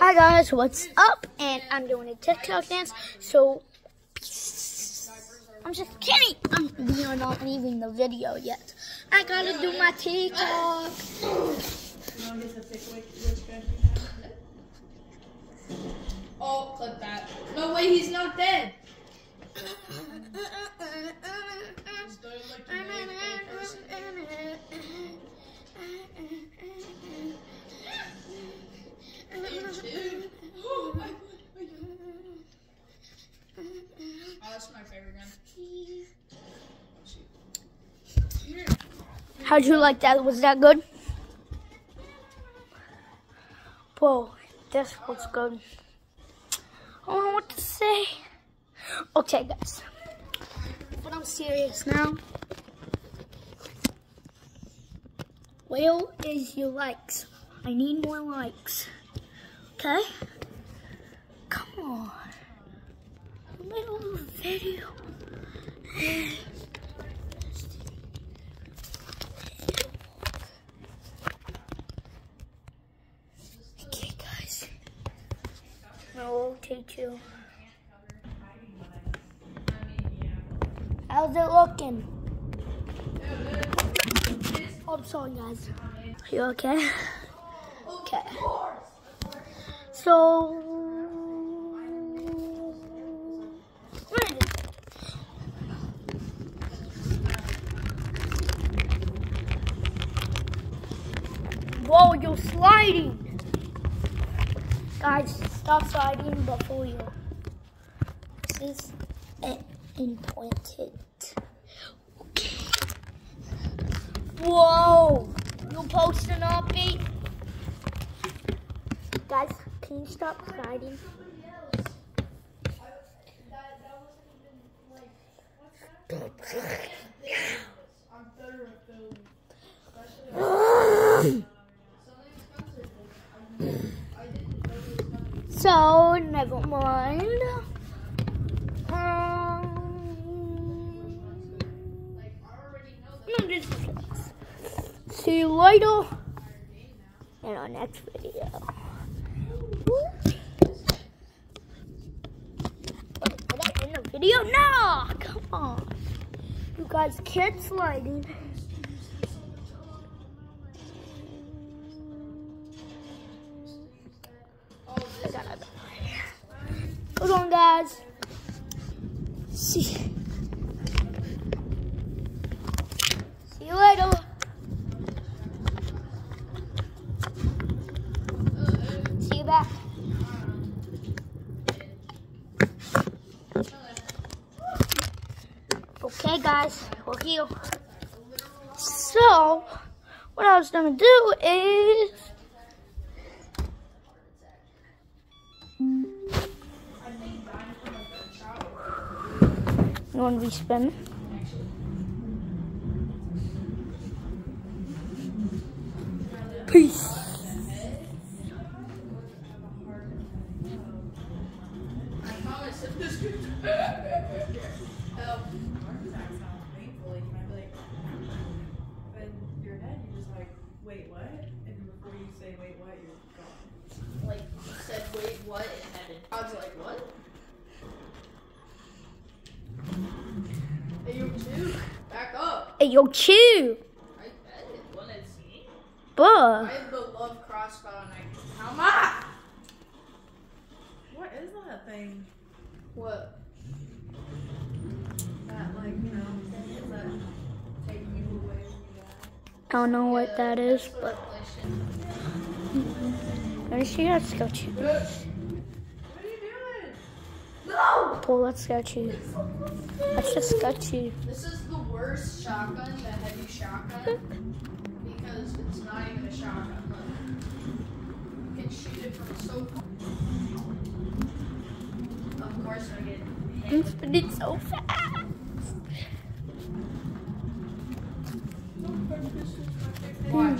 Hi guys, what's up? And I'm doing a TikTok dance, so I'm just kidding. I'm we are not leaving the video yet. I gotta do my TikTok. Oh, clip that. No way, he's not dead. How'd you like that? Was that good? Whoa, this was good. I don't know what to say. Okay, guys. But I'm serious now. Where is your likes? I need more likes. Okay? Come on. Little video. Okay, guys. Two. How's it looking? I'm sorry, guys. You okay? Okay. So? Whoa, you're sliding. Guys, stop sliding before you. This is implanted. Okay. Whoa! You posting up, me? Guys, can you stop sliding? So, never mind. Um, no, this. See you later in our next video. Did I the video? No! Come on. You guys can't sliding. See. See you later. See you back. Okay, guys, we're here. So, what I was gonna do is. You we spin. Peace. Wait, what? And before you say wait, what, you're gone. Like, said, wait, what? And headed. I was like, what? Hey, you two, back up. Hey, yo, chew. I bet it to. Buh. I love crossbow and I how much? What is that thing? What? That, like, you know, is that taking you away from you guys? I don't know what that is, but let me see. Let's go chew. What you doing? Pull, let's go chew. Let's just go chew. This is the worst shotgun, the heavy shotgun, because it's not even a shotgun. Look. You can shoot it from so far. Of course, I get hit. Mm, I'm spinning so fast.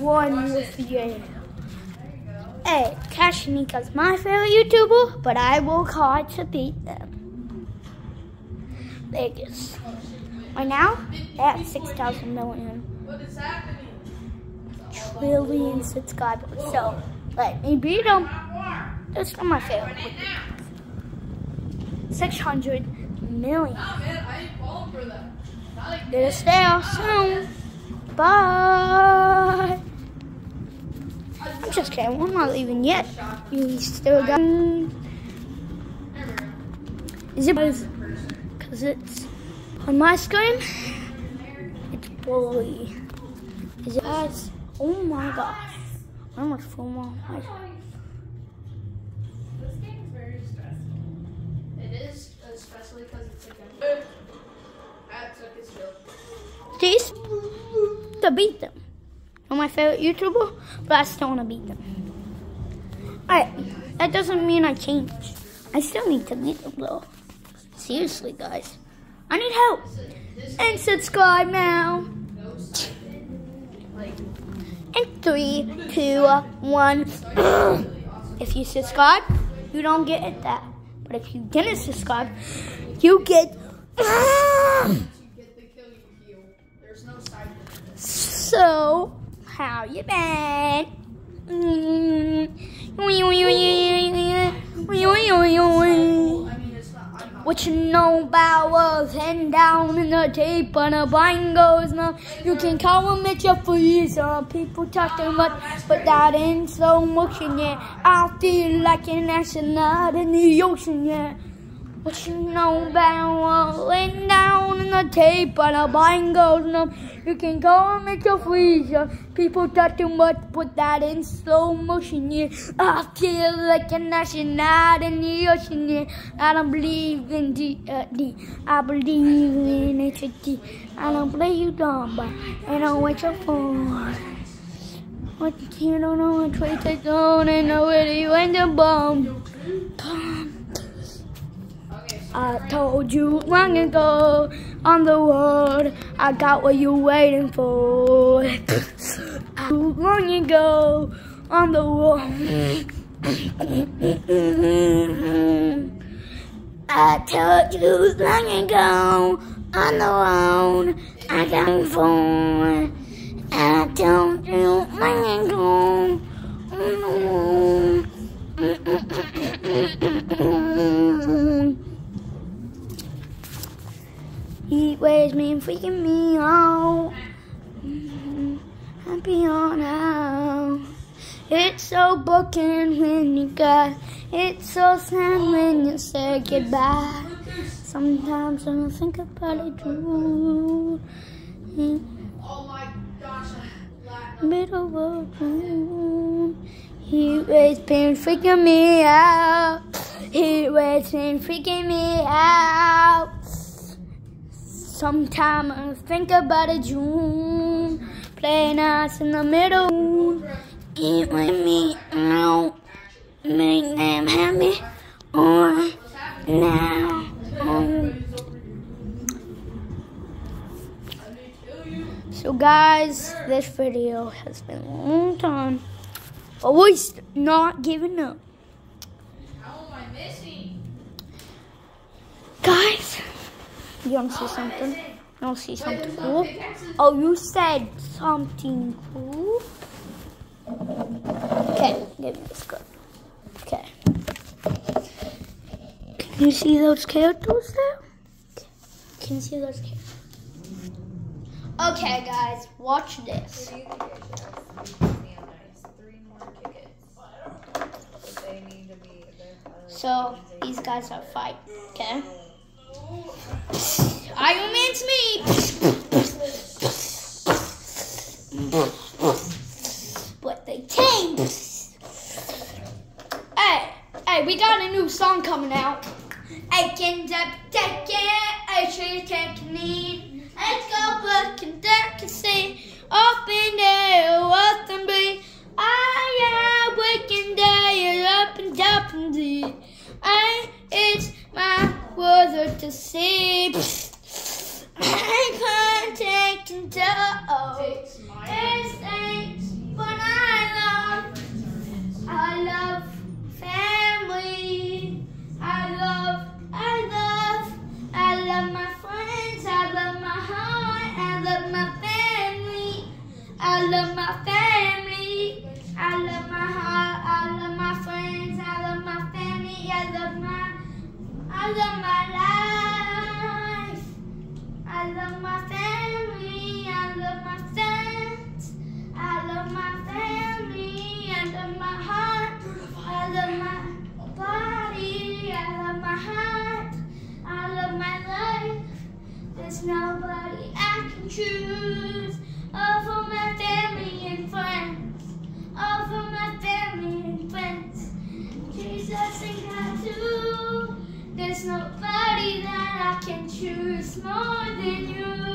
Won with this. the game. There you. Hey, Kashnika's my favorite YouTuber, but I will hard to beat them. Vegas. Right now, they have 6,000 million trillion subscribers. So, let me beat them. That's not my favorite. Six hundred million. They're there soon. Bye. I'm just kidding. We're not leaving yet. You still got. Is it? Because it's on my screen. It's bully. Is it guys? Oh my gosh. I almost flew on my This game is very stressful. It is, uh, especially because it's a. That took his joke. These to beat them. They're my favorite YouTuber, but I still want to beat them. Alright, that doesn't mean I change. I still need to beat them though. Seriously, guys. I need help. And subscribe now. In three, two, one. if you subscribe, you don't get that. But if you didn't subscribe, you get. So, how you been? Mean, What you know about was heading down in the tape on a bind goes now. You can call them at your freezer. People talk too much, but that in slow motion, yeah. I feel like an astronaut in the ocean, yeah. What you know about laying down in the tape on a bind goes now. You can call and make your freezer. People talk too much, put that in slow motion, yeah. I feel like an astronaut in the ocean, yeah. I don't believe in D, uh. I believe in HT. I don't play you dumb, but I don't wait your phone. What you don't know, I try to go and know where you end the bomb. Bomb. I told you long ago on the road, I got what you're waiting for. Too long ago on the road. I told you long ago on the road, I got for. I told you long ago on the road. Heat waves been freaking me out. Mhm. I'm beyond now. It's so broken when you got. It's so sad when you say goodbye. Sometimes I don't think about it too. Oh my Middle of June. Heat waves been freaking me out. Heat waves been freaking me out. Sometime I think about a June. Play nice in the middle. Eat with me now. Make them happy. Or now. Um. So guys, this video has been a long time. But we're not giving up. How am I missing? Guys, you wanna see something? You wanna see something cool? Oh, you said something cool? Okay, give me this gun. Okay. Can you see those characters there? Can you see those characters? Okay, guys, watch this. So these guys are fight, okay? Iron Man's me. But they came. Hey, hey, we got a new song coming out. I can take it, I should take me. Let's go back and dark and see. Up in there, what and be. I am waking day, up and up and see. I, it's my words to see. I can't take control. Takes my It's nobody that I can choose more than you.